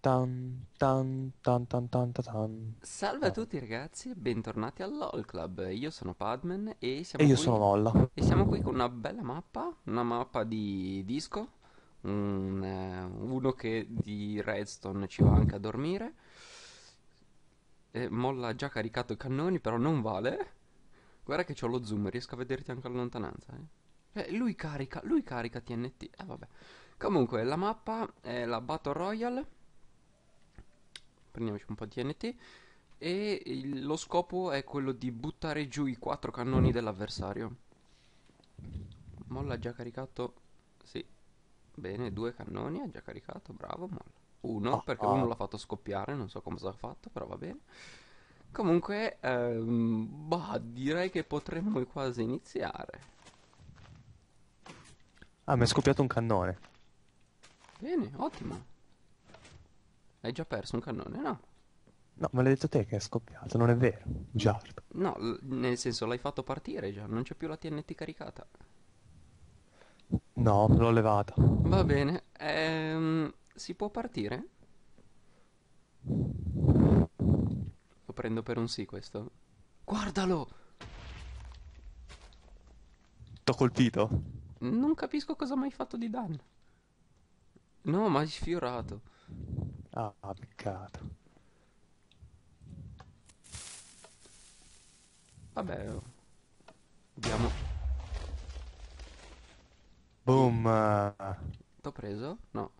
tan tan tan tan tan tan. Salve a No. tutti ragazzi e bentornati al LOL Club. Io sono Padman e E siamo io qui, sono Molla. e siamo qui con una bella mappa, una mappa di disco, un, eh, uno che di Redstone ci va anche a dormire. E Molla ha già caricato i cannoni, però non vale. Guarda che c'ho lo zoom, riesco a vederti anche a lontananza. Eh. Eh, lui carica, lui carica TNT. Eh vabbè. Comunque, la mappa è la Battle Royale. Prendiamoci un po' di TNT. E il- lo scopo è quello di buttare giù i quattro cannoni dell'avversario. Molla ha già caricato. Sì. Bene, due cannoni ha già caricato. Bravo, Molla. Uno, Ah, perché ah. uno l'ha fatto scoppiare, non so cosa ha fatto, però va bene. Comunque, ehm, bah, direi che potremmo quasi iniziare. Ah, mi è scoppiato un cannone. Bene, ottimo. Hai già perso un cannone, no? No, me l'hai detto te che è scoppiato, non è vero. Giardo. No, l- nel senso l'hai fatto partire già, non c'è più la TNT caricata. No, l'ho levata. Va bene, ehm, si può partire? Lo prendo per un sì questo. Guardalo! T'ho colpito? Non capisco cosa mi hai fatto di danno. No, ma hai sfiorato. Ah, peccato. Vabbè, oh. abbiamo... Boom. eh, T'ho preso? No.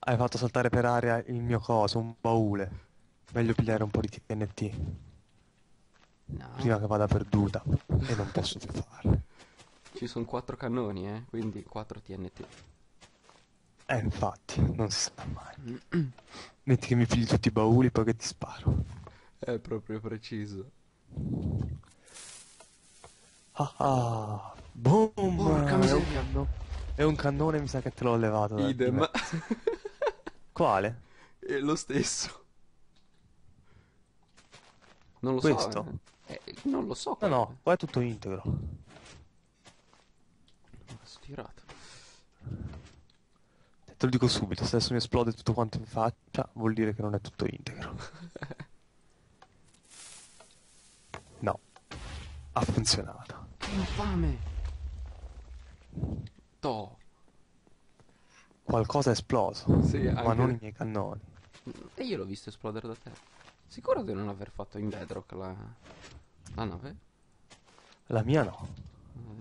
Hai fatto saltare per aria il mio coso, un baule. Meglio pigliare un po' di TNT No. prima che vada perduta. E non posso più farlo. Ci sono quattro cannoni, eh, quindi quattro TNT. Eh, infatti, non si sa mai. Metti che mi pigli tutti i bauli, poi che ti sparo. È proprio preciso. Ah ah. Boom. Porca È un canno- È un cannone, mi sa che te l'ho levato. Idem. Quale? È lo stesso. Non lo Questo? so. eh. Eh, non lo so. No, no, qua è tutto integro. stirato. Te lo dico subito, se adesso mi esplode tutto quanto in faccia, vuol dire che non è tutto integro. No, ha funzionato. Che infame. To. Qualcosa è esploso, Sì, ma anche- non i miei cannoni. E io l'ho visto esplodere da te. Sicuro di non aver fatto in bedrock la, la nave? La mia no.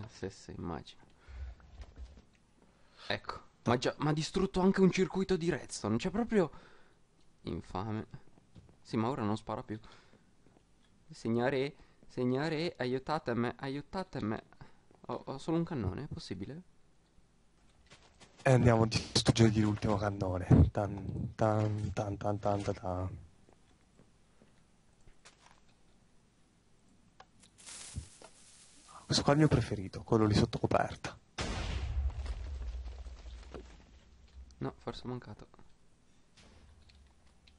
Eh, sì, sì, immagino. Ecco. Ma già, ma ha distrutto anche un circuito di redstone. Cioè, proprio... Infame. Sì, ma ora non spara più. Segnare, segnare, aiutatemi, aiutatemi. Ho, ho solo un cannone, è possibile? E andiamo a distruggergli l'ultimo cannone. Tan tan tan tan tan tan tan. Questo qua è il mio preferito, quello lì sotto coperta. No, forse è mancato.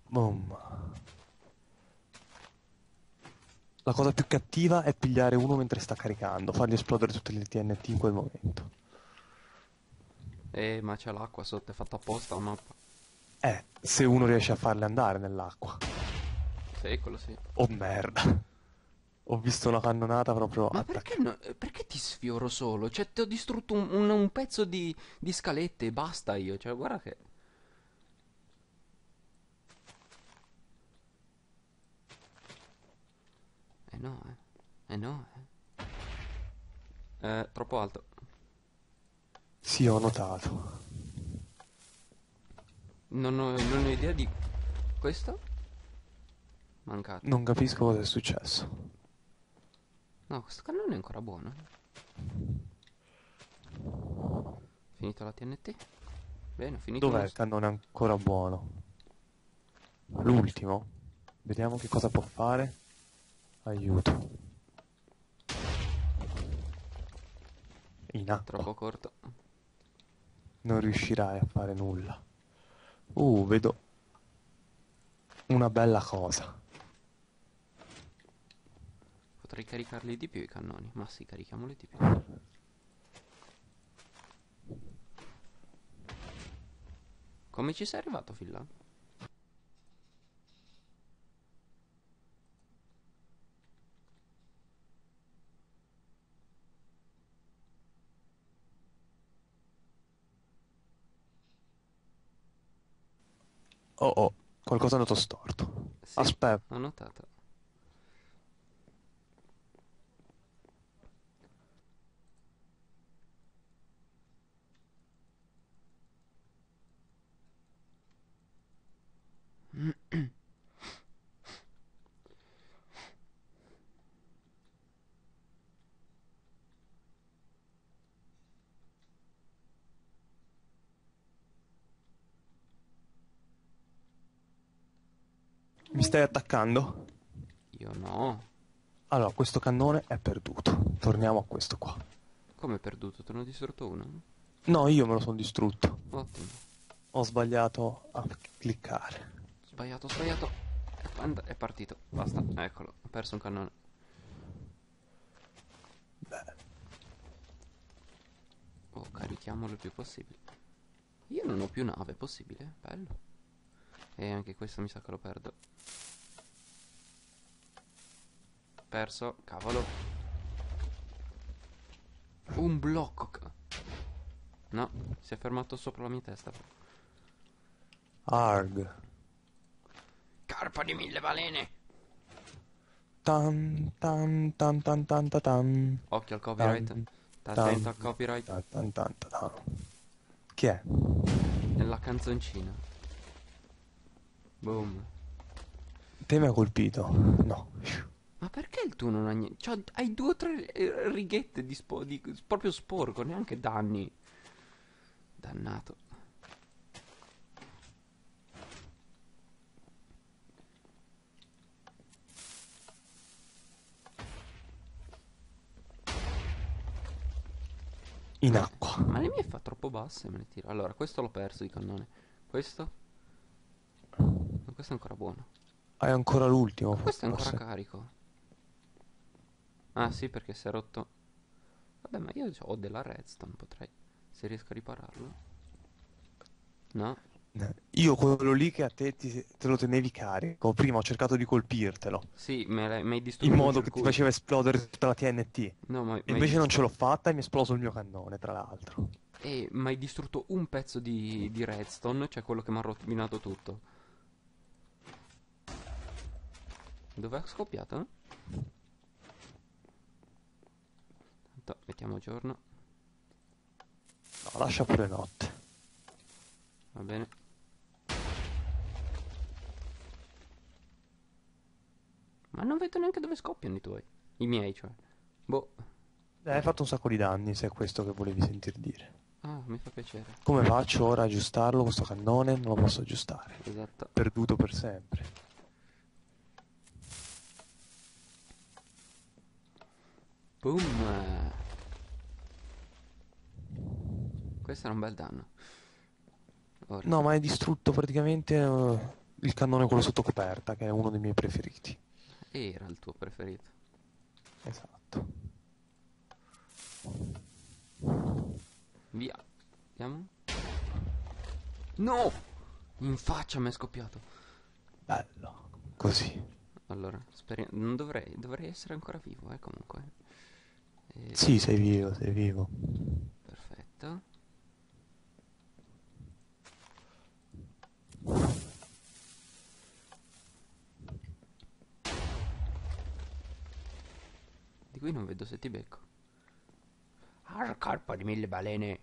Boom. La cosa più cattiva è pigliare uno mentre sta caricando, fargli esplodere tutte le TNT in quel momento. Eh, ma c'è l'acqua sotto, è fatta apposta la mappa. Eh, se uno riesce a farle andare nell'acqua. Sì, quello sì. Oh merda. Ho visto una cannonata proprio Ma perché, no- eh, perché ti sfioro solo? Cioè, ti ho distrutto un, un- un pezzo di, di scalette e basta io. Cioè, guarda che... Eh no, eh. Eh no, eh. Eh, troppo alto. Sì, ho notato. Non ho, non ho idea di... Questo? Mancato. Non capisco cosa è successo. No, questo cannone è ancora buono. Finito la TNT? Bene, ho finito Dov'è il cannone ancora buono? L'ultimo? Vediamo che cosa può fare. Aiuto. In acqua. Troppo corto. Non riuscirai a fare nulla. Uh, vedo una bella cosa. Potrei caricarli di più i cannoni, ma sì, carichiamoli di più. Come ci sei arrivato fin là? Oh oh, qualcosa è andato storto. Sì, Aspetta. Ho notato. Mi stai attaccando? Io no. Allora, questo cannone è perduto. Torniamo a questo qua. Come è perduto? Te ne ho distrutto uno? No, io me lo sono distrutto. Ottimo. Ho sbagliato a cliccare. Sbagliato, sbagliato. È, partito. Basta. Eccolo. Ho perso un cannone. Beh, Oh, carichiamolo il più possibile. Io non ho più nave, possibile? Bello. E anche questo mi sa che lo perdo. Perso, cavolo. Un blocco. No, si è fermato sopra la mia testa. arg. Carpa di mille balene. Tan tan tan tan tan tan tan. Occhio al copyright. Tan, Sta tan, attento al copyright. tan tan tan tan tan. Chi è? Nella canzoncina. Boom. Te mi ha colpito? No. Ma perché il tuo non ha niente? Cioè, hai due o tre eh, righette di, spo- di proprio sporco, neanche danni. Dannato. In Ma- acqua. Ma le mie fa troppo basse, me le tiro. Allora, questo l'ho perso di cannone. Questo? Ma questo è ancora buono. Hai ancora l'ultimo, Questo è ancora forse. carico. Ah, sì, perché si è rotto. Vabbè, ma io ho della redstone, potrei. Se riesco a ripararlo. No? Io quello lì che a te ti- te lo tenevi carico. Prima ho cercato di colpirtelo. Sì, me l'hai mi hai distrutto In modo che ti faceva esplodere tutta la TNT. No, ma invece non ce l'ho fatta e mi è esploso il mio cannone, tra l'altro. E mi hai distrutto un pezzo di, di redstone, cioè quello che mi ha rovinato tutto. Dov'è scoppiato? Tanto, mettiamo giorno, No, lascia pure notte. va bene. Ma non vedo neanche dove scoppiano i tuoi. I miei, cioè. Boh. Eh, hai fatto un sacco di danni, se è questo che volevi sentir dire. Ah, mi fa piacere. Come faccio ora a aggiustarlo, questo cannone? Non lo posso aggiustare. Esatto. Perduto per sempre. Boom. Questo era un bel danno. Ora. No, ma hai distrutto praticamente eh, il cannone quello sotto coperta, che è uno dei miei preferiti. Era il tuo preferito. Esatto. Via. Andiamo. No! In faccia mi è scoppiato. Bello. Così. Allora, speriamo. Non dovrei. Dovrei essere ancora vivo, eh, comunque. Eh, Sì, sei vivo, sei vivo. Perfetto. Vedo se ti becco. Ah, carpa di mille balene.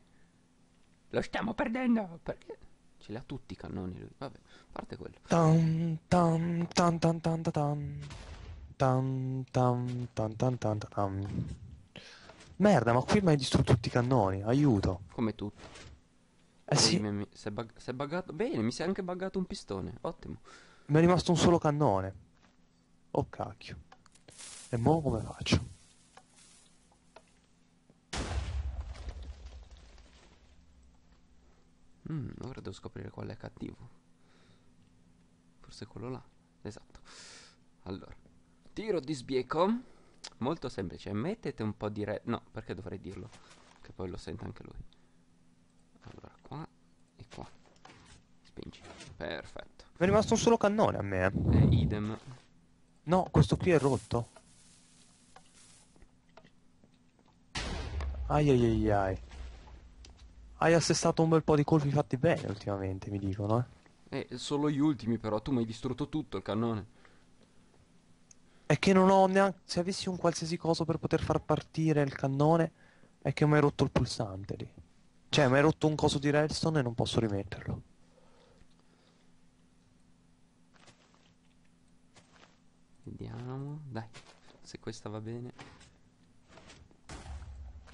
Lo stiamo perdendo. Perché? Ce li ha tutti i cannoni lui. Vabbè, a parte quello. Tan tan tan tan tan tan tan. Tan tan tan tan tan. Merda, ma qui mi hai distrutto tutti i cannoni, aiuto. Come tutti. Eh sì, mi- si è bug- si è buggato. Bene, mi si è anche buggato un pistone. Ottimo. mi è rimasto un solo cannone. Oh cacchio. E mo come faccio? Mm, ora devo scoprire qual è cattivo. Forse quello là. Esatto. Allora, tiro di sbieco. Molto semplice. Mettete un po' di re... No, perché dovrei dirlo? Che poi lo sente anche lui. Allora, qua e qua. Spingi. Perfetto. Mi è rimasto un solo cannone a me. eh. Idem. No, questo qui è rotto. Ai ai ai ai. Hai assestato un bel po' di colpi fatti bene ultimamente, mi dicono, eh. Eh, solo gli ultimi però, tu mi hai distrutto tutto il cannone. È che non ho neanche... Se avessi un qualsiasi coso per poter far partire il cannone, è che mi hai rotto il pulsante lì. Cioè, mi hai rotto un coso di redstone e non posso rimetterlo. Vediamo, dai, se questa va bene.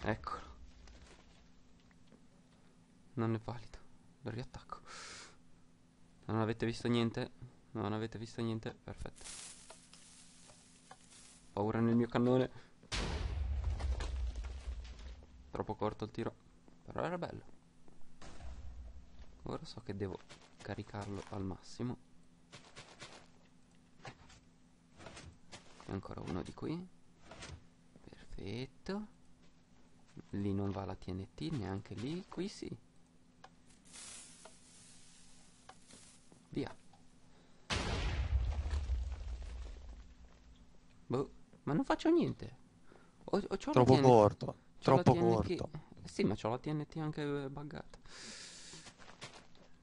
Eccolo. Non è valido. Lo riattacco. Non avete visto niente? Non avete visto niente? Perfetto. Paura nel mio cannone. Troppo corto il tiro. Però era bello. Ora so che devo caricarlo al massimo. E ancora uno di qui. Perfetto. Lì non va la TNT, neanche lì. Qui sì. Via. Boh, ma non faccio niente. Ho, ho, la Troppo corto. Troppo corto. Eh Sì, ma c'ho la TNT anche buggata.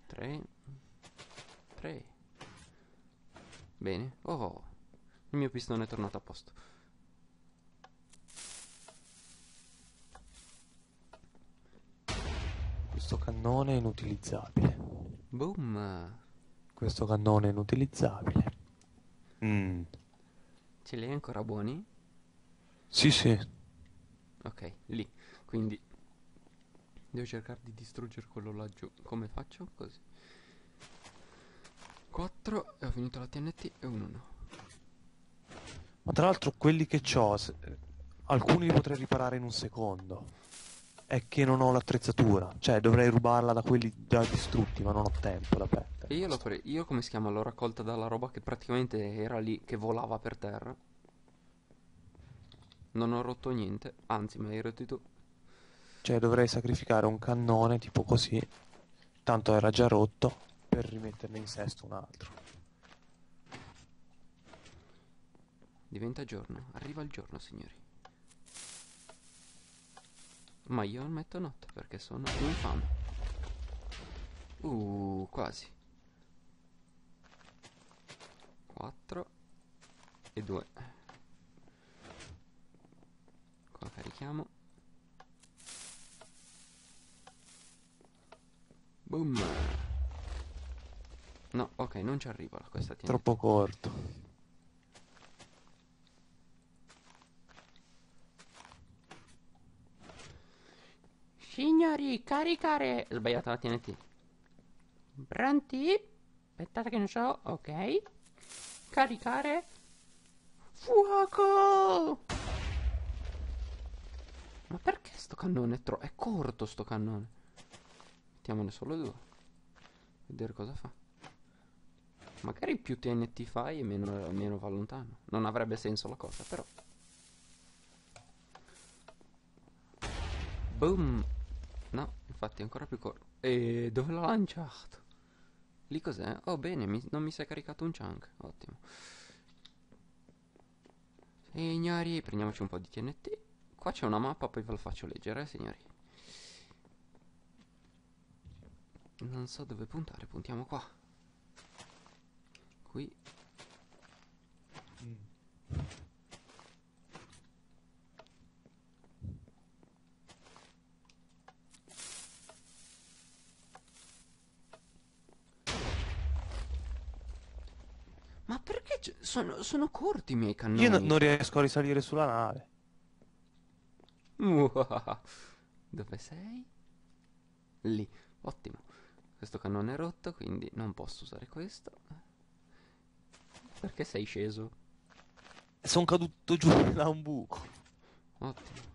3 3 Bene. Oh, il mio pistone è tornato a posto. Questo cannone è inutilizzabile. Boom. Questo cannone è inutilizzabile. Mm. Ce li hai ancora buoni? Sì, sì. Ok, lì. Quindi devo cercare di distruggere quello laggiù. Come faccio? Così. 4 e ho finito la TNT e un 1. Ma tra l'altro quelli che ho, alcuni li potrei riparare in un secondo. È che non ho l'attrezzatura. Cioè, dovrei rubarla da quelli già distrutti, ma non ho tempo da perdere. Io l'ho pre- io come si chiama? L'ho raccolta dalla roba che praticamente era lì, che volava per terra. Non ho rotto niente, anzi me l'hai rotti tu. Cioè, dovrei sacrificare un cannone tipo così. Tanto era già rotto. Per rimetterne in sesto un altro. Diventa giorno, arriva il giorno, signori. Ma io metto notte perché sono infame. Uh, quasi. 4 e 2. Qua carichiamo. Boom. No, ok, non ci arriva la- questa TNT. Troppo corto. Signori, caricare. Sbagliata la TNT. Pronti? Aspettate che non so. Ok. Caricare. Fuoco! Ma perché sto cannone è troppo... È corto sto cannone. Mettiamone solo due. Vedere cosa fa. Magari più TNT fai e meno, meno va lontano. Non avrebbe senso la cosa, però. Boom! No, infatti è ancora più corto. E dove l'ho lanciato? Lì cos'è? Oh bene, mi- non mi è caricato un chunk. Ottimo. Signori, prendiamoci un po' di TNT. Qua c'è una mappa, poi ve la faccio leggere, eh, signori. Non so dove puntare, puntiamo qua. Qui. Ma perché c- sono, sono corti i miei cannoni? Io no- non riesco a risalire sulla nave. Dove sei? Lì, ottimo. Questo cannone è rotto, quindi non posso usare questo. Perché sei sceso? Sono caduto giù da un buco. Ottimo.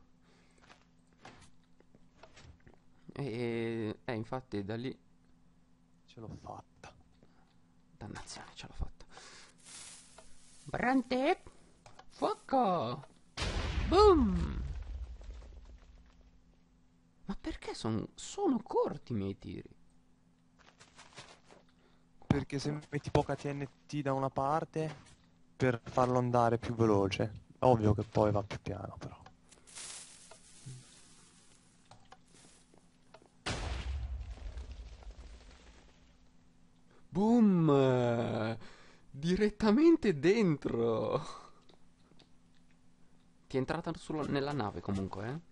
E, eh, infatti da lì, Ce l'ho fatta. dannazione, ce l'ho fatta. Brante, fuoco, boom. Ma perché son- sono corti i miei tiri? Perché se metti poca TNT da una parte per farlo andare più veloce. Ovvio che poi va più piano però. Direttamente dentro. Ti è entrata sulla- nella nave comunque, eh?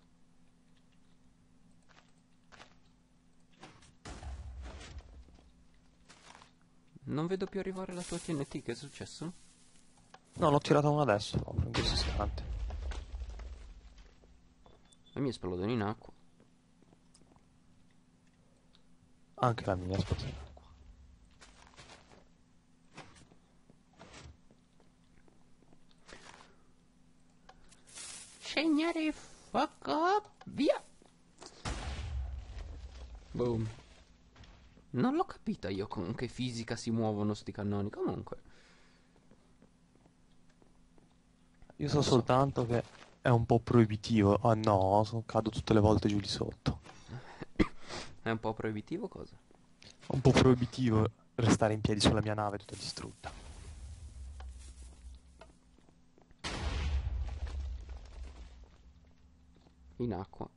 Non vedo più arrivare la tua TNT, che è successo? No, l'ho tirata una adesso, proprio in questo istante. E mi esplodono in acqua. Anche la mia, aspetta. in acqua. Segnare fuck up, via. Boom. Non l'ho capita io con che fisica si muovono sti cannoni. Comunque, Io so so. soltanto che è un po' proibitivo. Ah no, so- cado tutte le volte giù di sotto. è un po' proibitivo cosa? È un po' proibitivo restare in piedi sulla mia nave tutta distrutta. In acqua.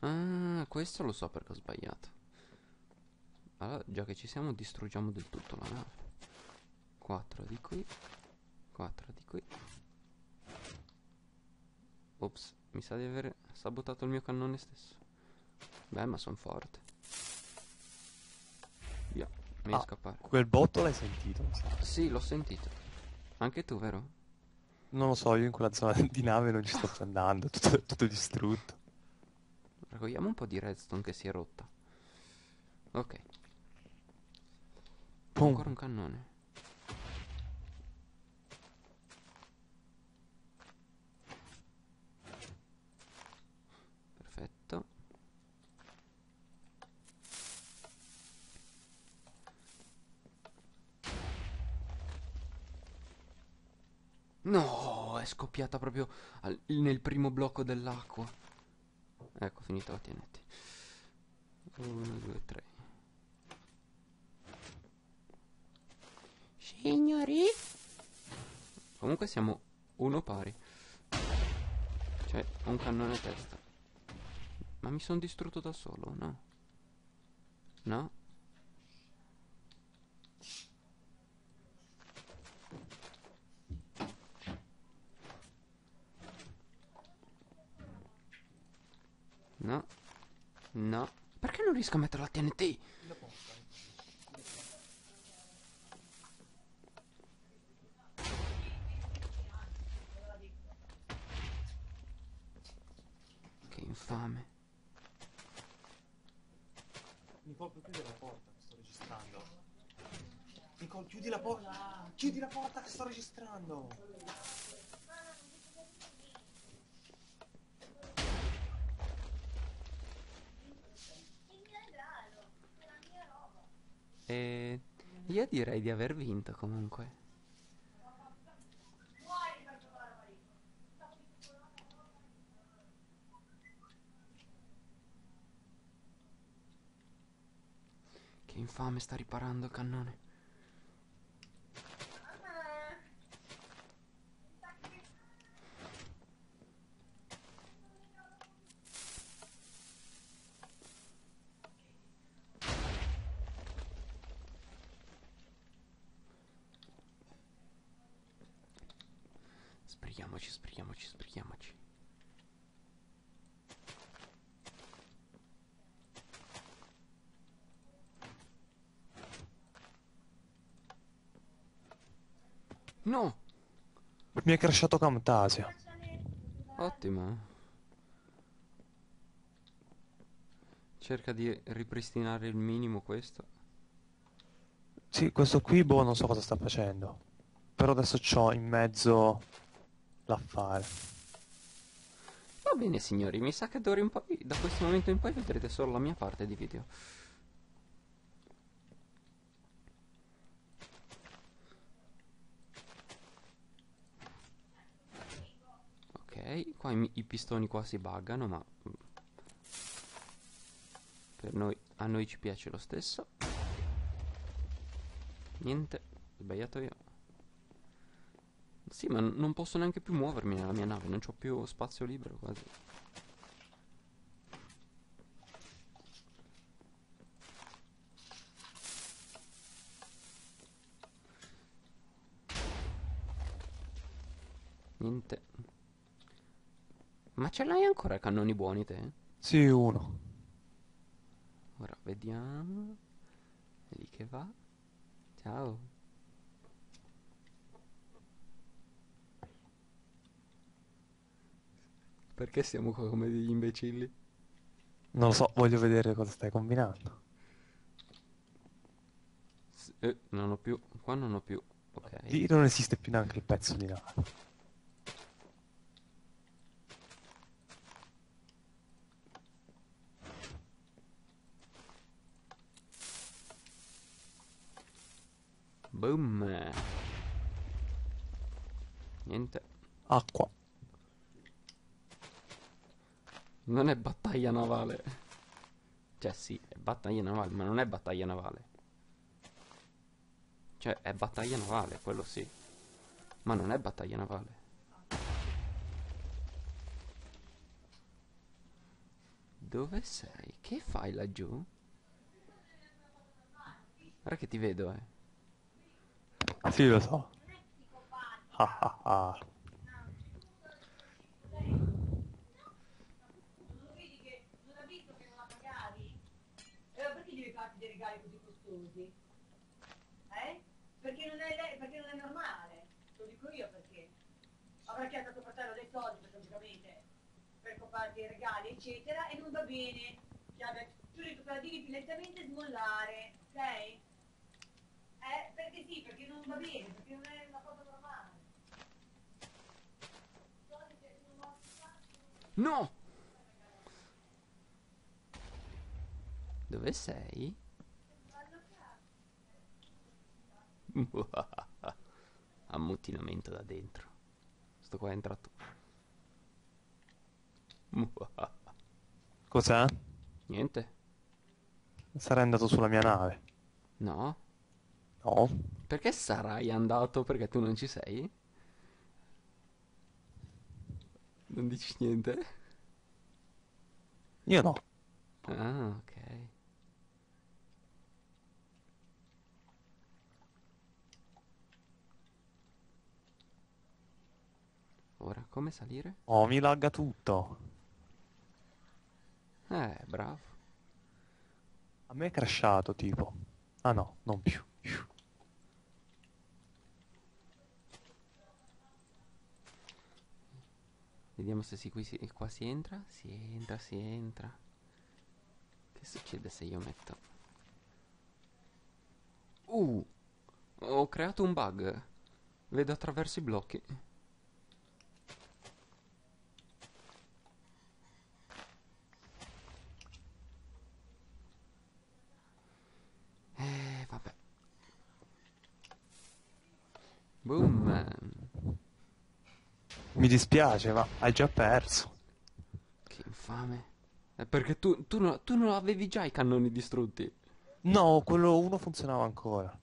Ah, questo lo so perché ho sbagliato. Allora, già che ci siamo, distruggiamo del tutto la nave. 4 di qui. 4 di qui. Ops, mi sa di aver sabotato il mio cannone stesso. Beh, ma sono forte. Via, mi è Ah. scappato. Quel botto l'hai sentito. Sì, l'ho sentito. Anche tu, vero? Non lo so, io in quella zona di nave non ci sto più andando, tutto, tutto distrutto. Raccogliamo un po' di redstone che si è rotta. Ok, Pum. ancora un cannone. Perfetto. No, è scoppiata proprio al- nel primo blocco dell'acqua. Ecco, finito la TNT. 1, 2, 3. Signori? Comunque siamo uno pari. Cioè, un cannone a testa. Ma mi sono distrutto da solo, no? No? No? No? Perché non riesco a mettere la TNT? Che infame. Nicole, puoi chiudere la porta che sto registrando. Nicole, chiudi la porta. Chiudi la porta che sto registrando. E io direi di aver vinto comunque. Che infame sta riparando cannone. No! Mi è crashato Camtasia. Ottimo. Cerca di ripristinare il minimo questo. Sì, questo qui, boh, non so cosa sta facendo. Però adesso c'ho in mezzo l'affare. Va bene signori, mi sa che da questo momento in poi vedrete solo la mia parte di video. Ok, qua i, i pistoni qua si buggano, ma mm, per noi, a noi ci piace lo stesso. Niente, sbagliato io. Sì, ma non posso neanche più muovermi nella mia nave, non c'ho più spazio libero quasi. Niente. Ma ce l'hai ancora cannoni buoni te? Sì, uno. Ora vediamo. È lì che va. Ciao. Perché siamo qua come degli imbecilli? Non lo so, voglio vedere cosa stai combinando. S- eh, non ho più. Qua non ho più. Ok. Lì non esiste più neanche il pezzo di nave. Boom. Niente. Acqua. Non è battaglia navale. Cioè sì, è battaglia navale, ma non è battaglia navale. Cioè, è battaglia navale, quello sì. Ma non è battaglia navale. Dove sei? Che fai laggiù? Guarda che ti vedo, eh. Sì, lo so. Ah, ah, ah. E perché? Eh? Non è, lei- perché non è normale. Lo dico io perché. Avrà chiesto a tuo fratello dei soldi, praticamente, per comprarti i regali, eccetera, e non va bene. Cioè, tu devi la devi lentamente smollare, ok? Perché sì, perché non va bene, perché non è una cosa normale. No! Dove sei? Ammutinamento da dentro. Sto qua è entrato. Cos'è? Niente? Sarai andato sulla mia nave. No? No? Perché sarai andato? Perché tu non ci sei? Non dici niente? Io no. Ah, ok. Ora, come salire? Oh, mi lagga tutto. Eh, bravo. A me è crashato, tipo. Ah no, non più. Vediamo se si, qui si- qua si entra. Si entra, si entra. Che succede se io metto... Uh! Ho creato un bug. Vedo attraverso i blocchi. Eh, vabbè. Boom. Mi dispiace, ma hai già perso. Che infame. È perché tu, tu, non- tu non avevi già i cannoni distrutti. No, quello uno funzionava ancora.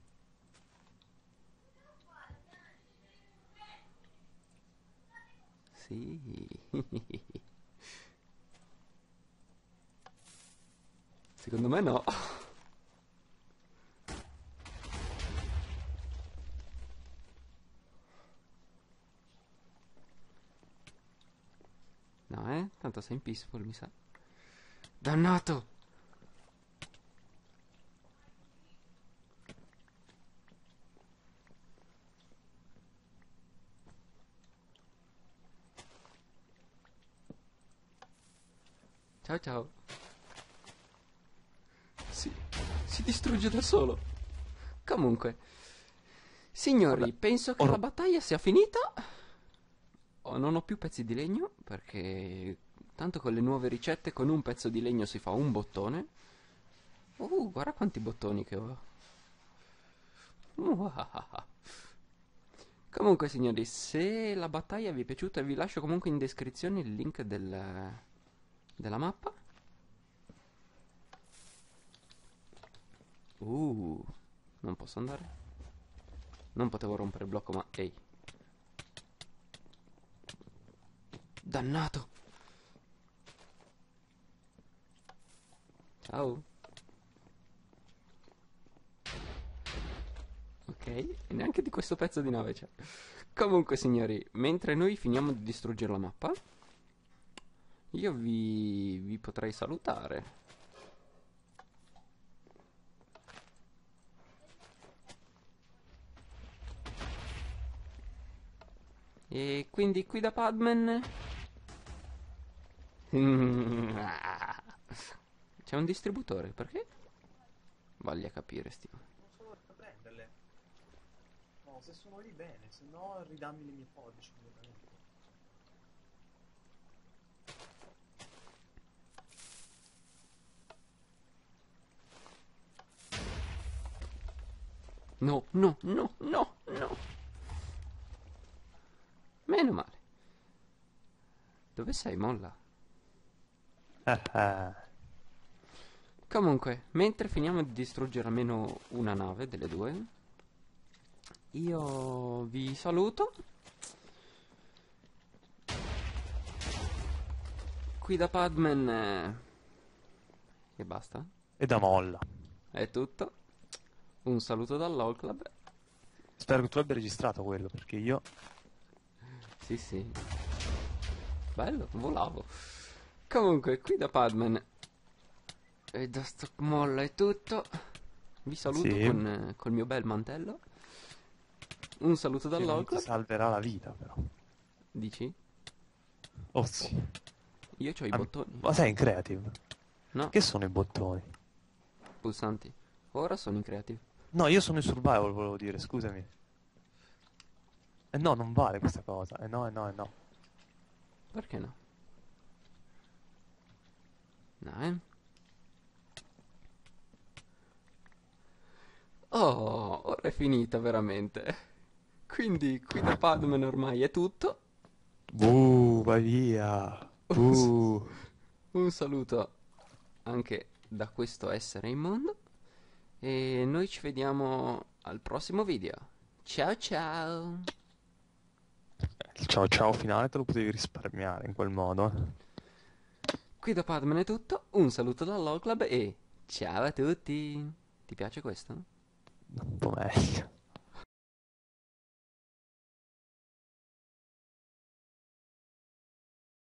Sì. Secondo me no. No, eh? Tanto sei in peaceful, mi sa. Dannato! Ciao ciao. Si, si distrugge da solo. Comunque, signori, Vabbè, penso che ora- la battaglia sia finita. Oh, non ho più pezzi di legno perché tanto con le nuove ricette con un pezzo di legno si fa un bottone. Uh, guarda quanti bottoni che ho. Comunque, signori, se la battaglia vi è piaciuta, vi lascio comunque in descrizione il link del, della mappa. Uh, non posso andare. Non potevo rompere il blocco, ma ehi. Dannato. Ciao. Ok. e neanche di questo pezzo di nave c'è. Comunque, signori, mentre noi finiamo di distruggere la mappa, io vi, vi potrei salutare. E quindi qui da Padman... C'è un distributore, perché? Voglia capire, Steve. Non so dove prenderle. No, se sono lì bene, se no ridammi le mie forbici completamente. No, no, no, no, no. Meno male. Dove sei, Molla? Comunque, mentre finiamo di distruggere almeno una nave delle due, io vi saluto. Qui da Padman eh, e basta. E da molla. È tutto. Un saluto dall'All Club. Spero che tu abbia registrato quello, perché io... Sì, sì. Bello, volavo. Comunque, qui da Padman e da Stock Molla è tutto. Vi saluto Sì. con eh, col mio bel mantello. Un saluto ti Club. salverà la vita, però. Dici? Oh sì. Io ho i Ah, bottoni. Ma sei in creative? No, Che sono i bottoni? pulsanti. Ora sono in creative. No, io sono in survival, volevo dire, scusami. Eh no, non vale questa cosa. Eh no, eh no, eh no. Perché no? Dai. Oh, ora è finita veramente. Quindi qui da Padman ormai è tutto. Buh, vai via. Buh. Un saluto anche da questo essere immondo. E noi ci vediamo al prossimo video. Ciao ciao. Il ciao ciao finale te lo potevi risparmiare in quel modo. Qui da Padman è tutto. Un saluto dall'All Club e ciao a tutti. Ti piace questo? Un po' meglio.